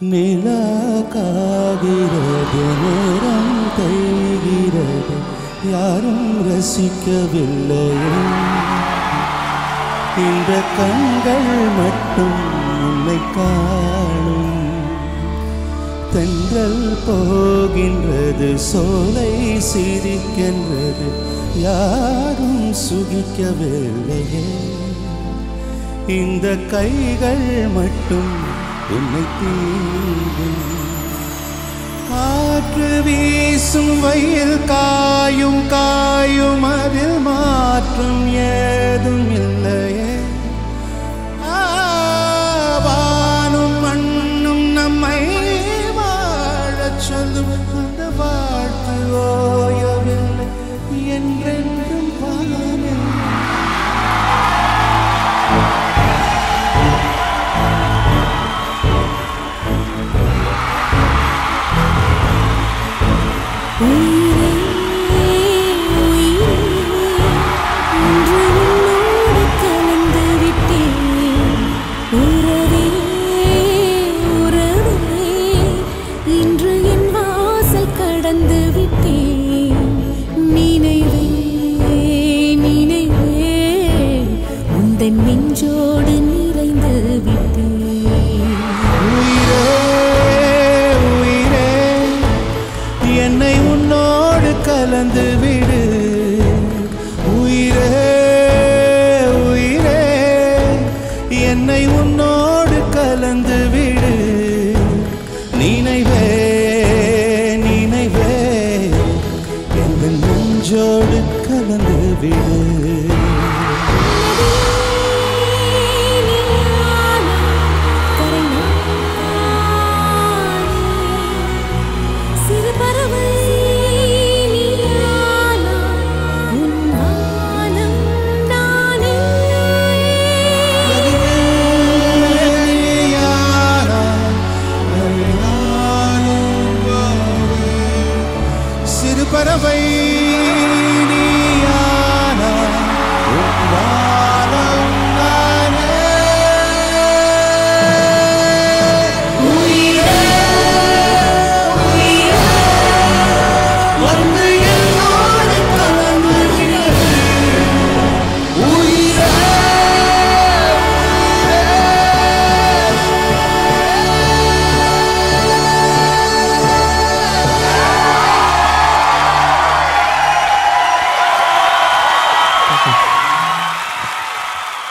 நிலாகாகிறது நேரம் தெய்கிறது. யாரும் ரசிக்கவில்லையே. இந்த கண்கள் மட்டும் உன்னை காணும். தென்றல் போகின்றது சோலை சிரிக்கின்றது. யாரும் சுகிக்கவில்லையே. இந்த கைகள் மட்டும் உன்னை தீண்டும் காற்று வீசும் வயல் காயும் காயும் அதில் மாற்றம் ஏதும் இல்லையே. ஆ, வானும் மண்ணும் நம்மை வாழச் சொல்லும் அந்த வாழ்த்து ஓயவில்லை. என்றென்றும் உயிரே மறந்து விடு. உயிரே உயிரே என்னை உன்னோடு கலந்து விடு. நினைவே நினைவே எங்கள் நெஞ்சோடு கலந்து விடு. para bem.